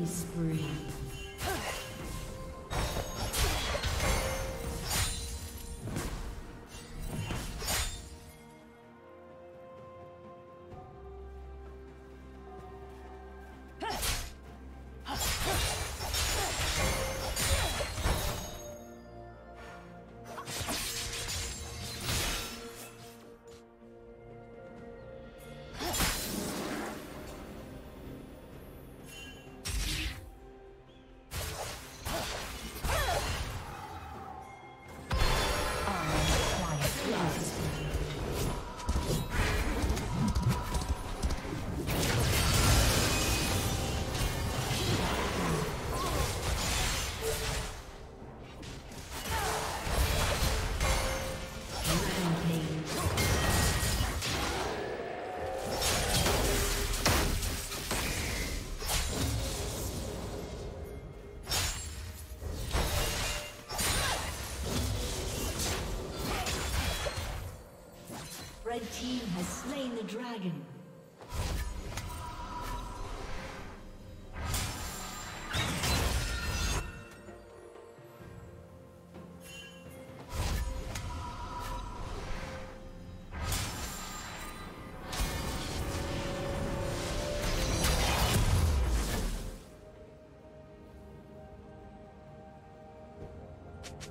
Killing spree. Red team has slain the dragon.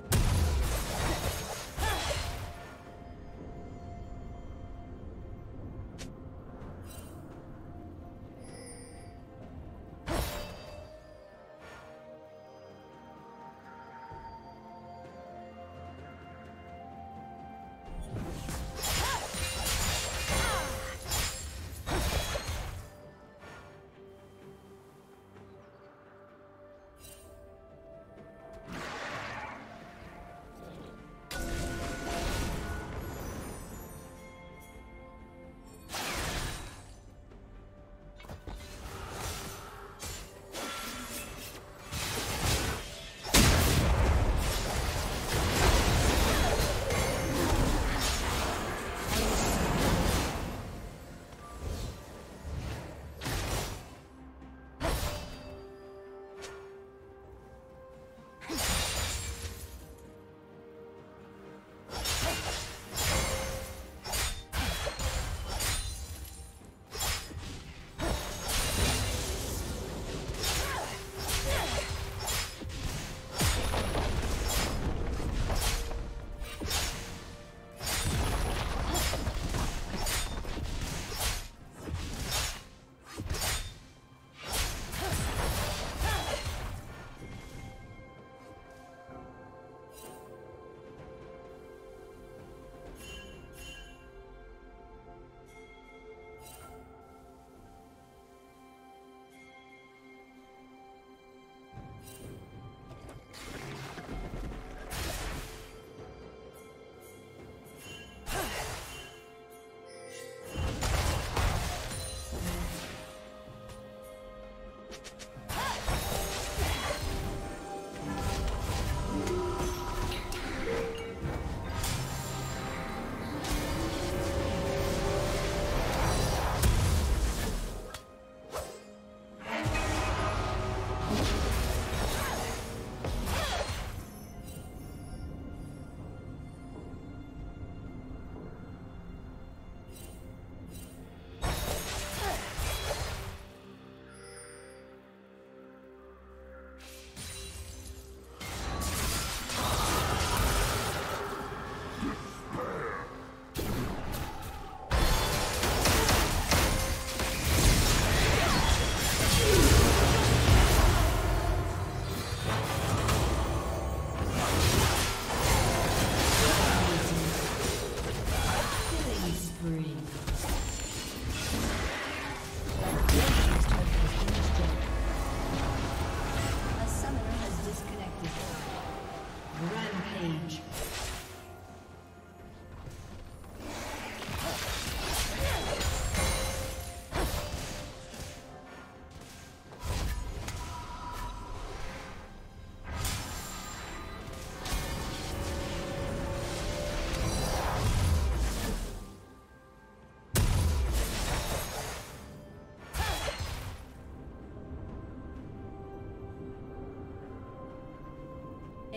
you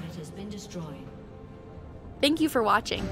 turret has been destroyed. Thank you for watching.